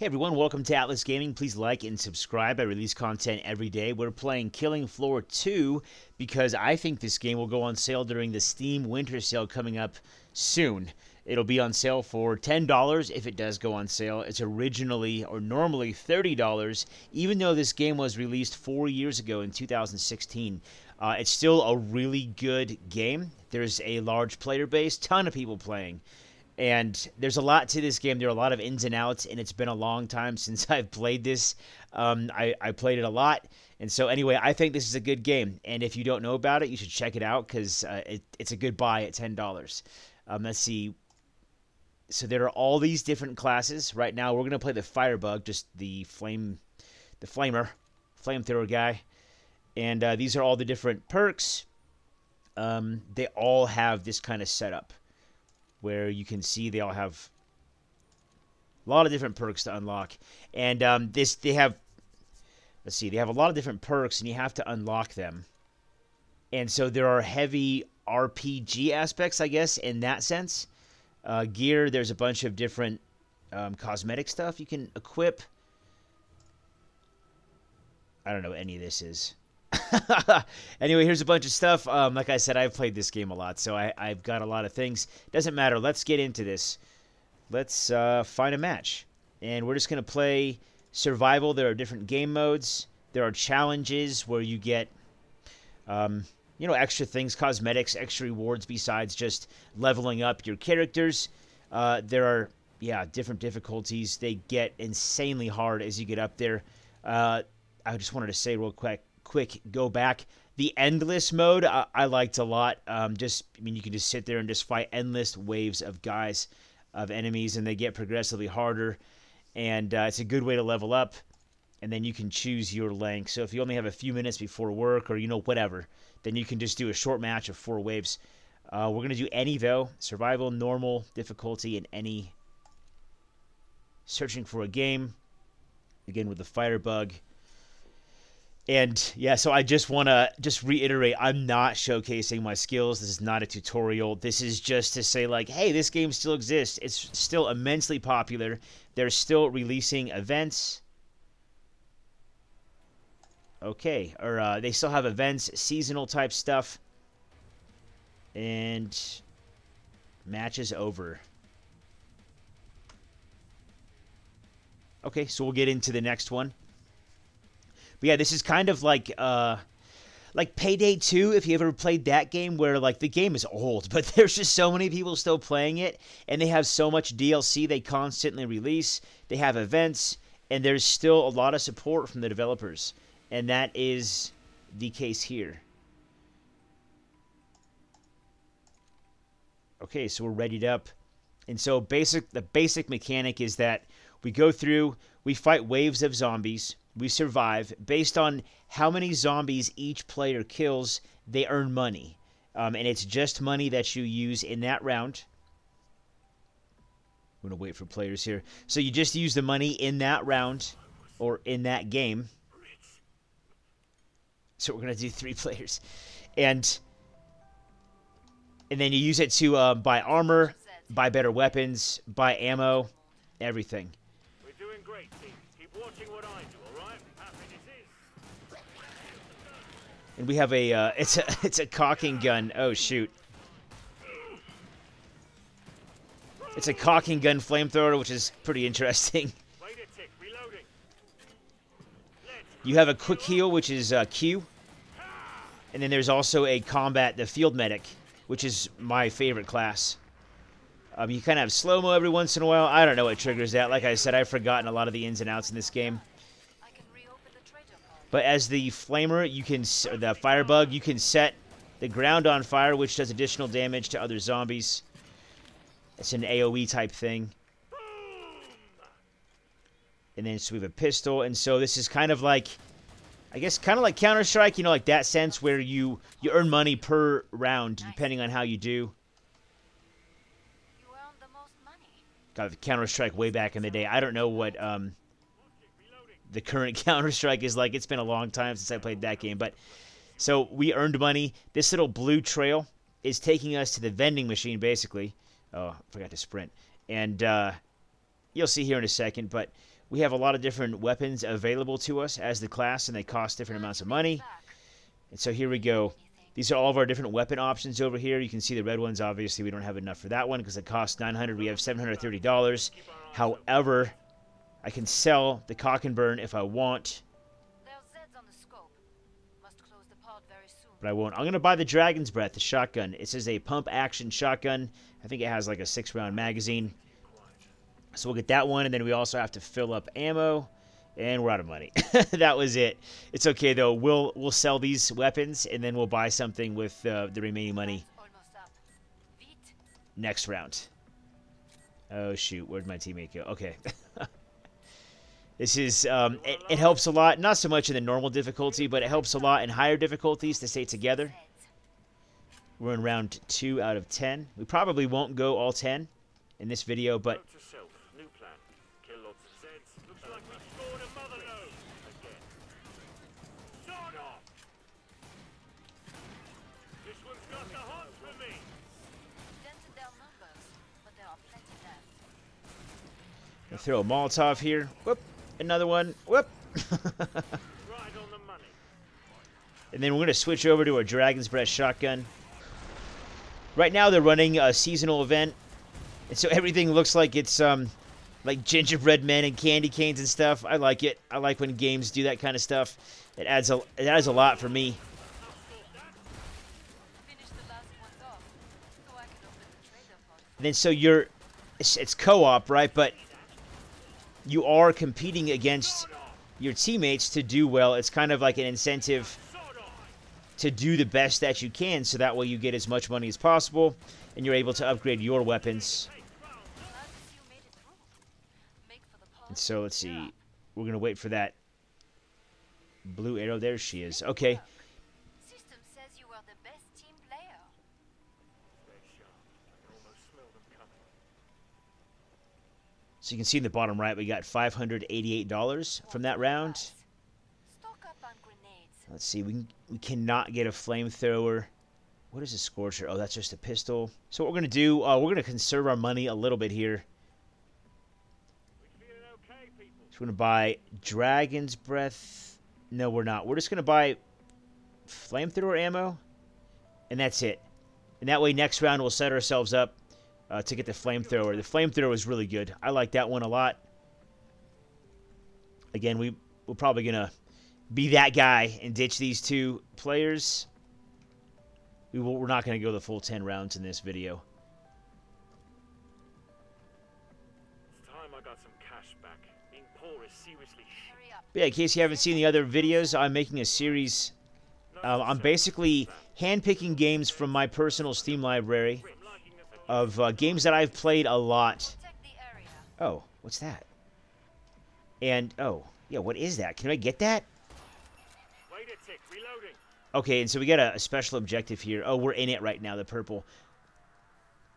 Hey everyone, welcome to Atlas Gaming. Please like and subscribe. I release content every day. We're playing Killing Floor 2 because I think this game will go on sale during the Steam Winter Sale coming up soon. It'll be on sale for $10 if it does go on sale. It's originally or normally $30, even though this game was released four years ago in 2016. Uh, it's still a really good game. There's a large player base, ton of people playing. And there's a lot to this game. There are a lot of ins and outs, and it's been a long time since I've played this. Um, I, I played it a lot. And so, anyway, I think this is a good game. And if you don't know about it, you should check it out because uh, it, it's a good buy at $10. Um, let's see. So, there are all these different classes. Right now, we're going to play the Firebug, just the flame, the flamer, flamethrower guy. And uh, these are all the different perks. Um, they all have this kind of setup where you can see they all have a lot of different perks to unlock. And um, this they have let's see, they have a lot of different perks and you have to unlock them. And so there are heavy RPG aspects, I guess, in that sense. Uh, gear, there's a bunch of different um, cosmetic stuff you can equip. I don't know what any of this is. anyway, here's a bunch of stuff. Um, like I said, I've played this game a lot, so I, have got a lot of things. Doesn't matter. Let's get into this. Let's uh, find a match. And we're just going to play survival. There are different game modes. There are challenges where you get, um, you know, extra things, cosmetics, extra rewards besides just leveling up your characters. Uh, there are, yeah, different difficulties. They get insanely hard as you get up there. Uh, I just wanted to say real quick quick go back. The endless mode I, I liked a lot. Um, just I mean you can just sit there and just fight endless waves of guys, of enemies, and they get progressively harder. And uh, it's a good way to level up. And then you can choose your length. So if you only have a few minutes before work or you know whatever, then you can just do a short match of four waves. Uh, we're gonna do any though: survival, normal, difficulty, and any. Searching for a game. Again with the firebug. And yeah, so I just want to just reiterate I'm not showcasing my skills. This is not a tutorial. This is just to say, like, hey, this game still exists. It's still immensely popular. They're still releasing events. Okay, or uh, they still have events, seasonal type stuff. And match is over. Okay, so we'll get into the next one. But yeah, this is kind of like uh like Payday 2 if you ever played that game where like the game is old, but there's just so many people still playing it and they have so much DLC they constantly release. They have events and there's still a lot of support from the developers. And that is the case here. Okay, so we're readied up. And so basic the basic mechanic is that we go through, we fight waves of zombies we survive. Based on how many zombies each player kills, they earn money. Um, and it's just money that you use in that round. I'm going to wait for players here. So you just use the money in that round or in that game. So we're going to do three players. And and then you use it to uh, buy armor, buy better weapons, buy ammo, everything. And we have a, uh, it's a, it's a caulking gun. Oh, shoot. It's a caulking gun flamethrower, which is pretty interesting. You have a quick heal, which is uh, Q. And then there's also a combat, the field medic, which is my favorite class. Um, you kind of have slow-mo every once in a while. I don't know what triggers that. Like I said, I've forgotten a lot of the ins and outs in this game. But as the flamer, you can the firebug, you can set the ground on fire, which does additional damage to other zombies. It's an AOE type thing. And then so we have a pistol, and so this is kind of like, I guess, kind of like Counter Strike. You know, like that sense where you you earn money per round depending on how you do. Got Counter Strike way back in the day. I don't know what um, the current Counter Strike is like. It's been a long time since I played that game, but so we earned money. This little blue trail is taking us to the vending machine, basically. Oh, I forgot to sprint, and uh, you'll see here in a second. But we have a lot of different weapons available to us as the class, and they cost different amounts of money. And so here we go. These are all of our different weapon options over here. You can see the red ones. Obviously, we don't have enough for that one because it costs 900. We have $730. However, I can sell the Caulk n' Burn if I want, but I won't. I'm going to buy the Dragon's Breath, the shotgun. It says a pump action shotgun. I think it has like a six round magazine. So we'll get that one, and then we also have to fill up ammo, and we're out of money. that was it. It's okay though. We'll we'll sell these weapons, and then we'll buy something with uh, the remaining money next round. Oh shoot, where'd my teammate go? Okay. this is um, it, it helps a lot. Not so much in the normal difficulty, but it helps a lot in higher difficulties to stay together. We're in round two out of ten. We probably won't go all ten in this video, but throw a Molotov here. Whoop. Another one. Whoop. and then we're going to switch over to a Dragon's Breath shotgun. Right now they're running a seasonal event. And so everything looks like it's um like gingerbread men and candy canes and stuff. I like it. I like when games do that kind of stuff. It adds a it adds a lot for me. And then so you're it's, it's co-op, right? But you are competing against your teammates to do well. It's kind of like an incentive to do the best that you can so that way you get as much money as possible and you're able to upgrade your weapons. And so let's see. We're going to wait for that blue arrow. There she is. Okay. So you can see in the bottom right, we got $588 from that round. Let's see, we, can, we cannot get a flamethrower. What is a Scorcher? Oh, that's just a pistol. So what we're going to do, uh, we're going to conserve our money a little bit here. So we're going to buy Dragon's Breath. No, we're not. We're just going to buy flamethrower ammo, and that's it. And that way next round we'll set ourselves up uh, to get the flamethrower. The flamethrower is really good. I like that one a lot. Again, we, we're probably going to be that guy and ditch these two players. We will, we're not going to go the full 10 rounds in this video. But yeah, in case you haven't seen the other videos, I'm making a series. Uh, I'm basically handpicking games from my personal Steam library of uh, games that I've played a lot. Oh, what's that? And, oh, yeah, what is that? Can I get that? Okay, and so we got a, a, special objective here. Oh, we're in it right now, the purple.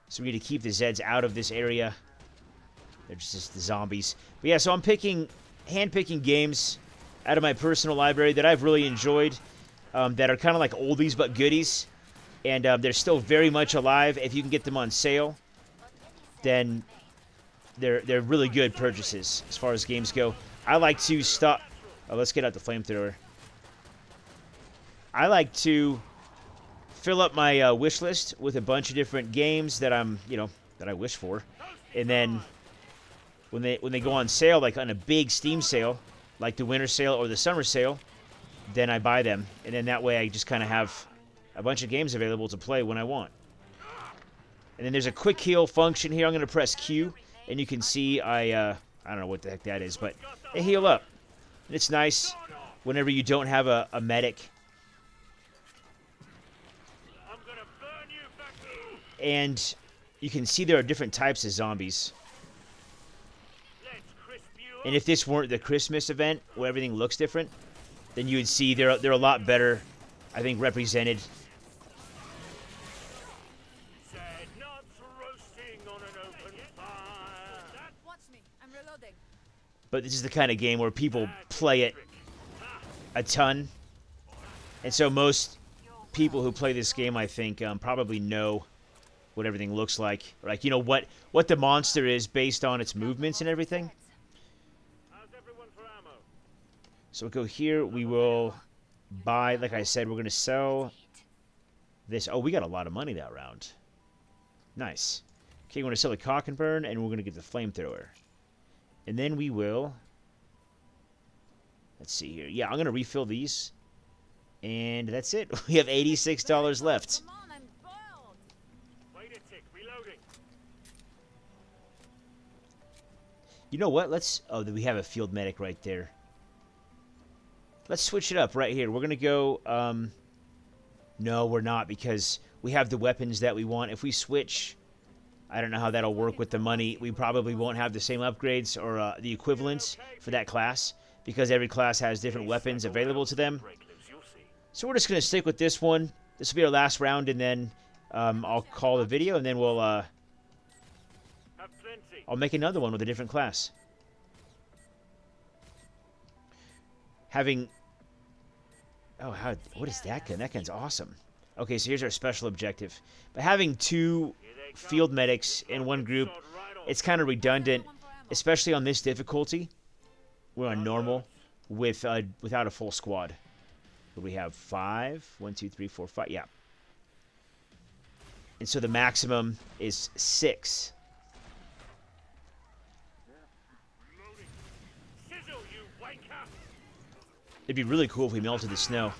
So we need to keep the Zeds out of this area. They're just the zombies. But yeah, so I'm picking, hand-picking games out of my personal library that I've really enjoyed um, that are kind of like oldies but goodies and uh, they're still very much alive. If you can get them on sale, then they're they're really good purchases as far as games go. I like to stop. Oh, let's get out the flamethrower. I like to fill up my uh, wish list with a bunch of different games that I'm, you know, that I wish for, and then when they when they go on sale, like on a big Steam sale, like the winter sale or the summer sale, then I buy them, and then that way I just kind of have a bunch of games available to play when I want. And then there's a quick heal function here. I'm going to press Q, and you can see I, uh, I don't know what the heck that is, but they heal up. And it's nice whenever you don't have a, a medic. And you can see there are different types of zombies. And if this weren't the Christmas event, where everything looks different, then you would see they're, they're a lot better, I think, represented But this is the kind of game where people play it a ton. And so most people who play this game, I think, um, probably know what everything looks like. Like, you know, what, what the monster is based on its movements and everything. So we'll go here. We will buy, like I said, we're going to sell this. Oh, we got a lot of money that round. Nice. Okay, we're going to sell the Caulk n' Burn, and we're going to get the flamethrower. And then we will... Let's see here. Yeah, I'm going to refill these. And that's it. We have $86 left. You know what? Let's... Oh, we have a field medic right there. Let's switch it up right here. We're going to go... Um, no, we're not because we have the weapons that we want. If we switch... I don't know how that'll work with the money. We probably won't have the same upgrades or uh, the equivalents for that class because every class has different weapons available to them. So we're just going to stick with this one. This will be our last round, and then um, I'll call the video, and then we'll... Uh, I'll make another one with a different class. having... Oh, how, what is that gun? That gun's awesome. Okay, so here's our special objective. By having two field medics in one group, it's kind of redundant, especially on this difficulty. We're on normal with uh, without a full squad. But we have five, one, two, three, four, five. Yeah. And so the maximum is six. It'd be really cool if we melted the snow.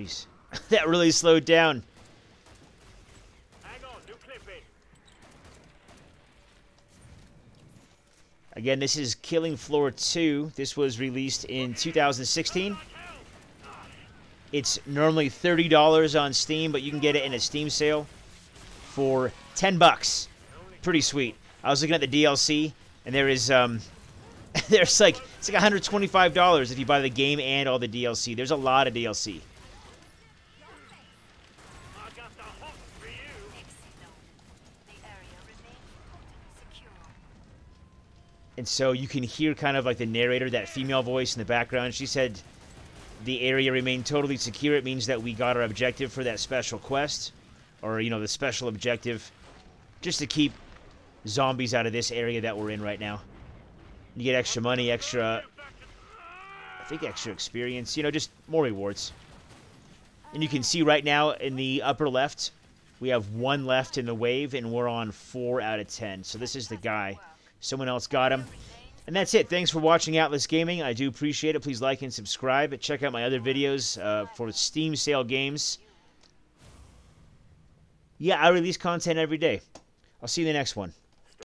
Jeez. that really slowed down. Again, this is Killing Floor 2. This was released in 2016. It's normally $30 on Steam, but you can get it in a Steam sale for 10 bucks. Pretty sweet. I was looking at the DLC, and there is um, there's like it's like $125 if you buy the game and all the DLC. There's a lot of DLC. And so you can hear kind of like the narrator, that female voice in the background. She said, the area remained totally secure. It means that we got our objective for that special quest. Or, you know, the special objective. Just to keep zombies out of this area that we're in right now. You get extra money, extra... I think extra experience. You know, just more rewards. And you can see right now in the upper left, we have one left in the wave, and we're on 4 out of 10. So this is the guy. Someone else got him. And that's it. Thanks for watching Atlas Gaming. I do appreciate it. Please like and subscribe. Check out my other videos uh, for Steam sale games. Yeah, I release content every day. I'll see you in the next one.